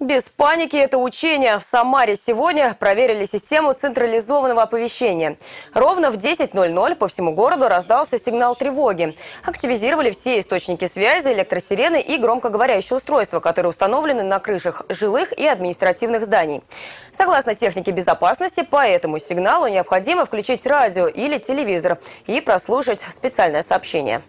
Без паники это учение. В Самаре сегодня проверили систему централизованного оповещения. Ровно в 10.00 по всему городу раздался сигнал тревоги. Активизировали все источники связи, электросирены и громкоговорящие устройства, которые установлены на крышах жилых и административных зданий. Согласно технике безопасности, по этому сигналу необходимо включить радио или телевизор и прослушать специальное сообщение.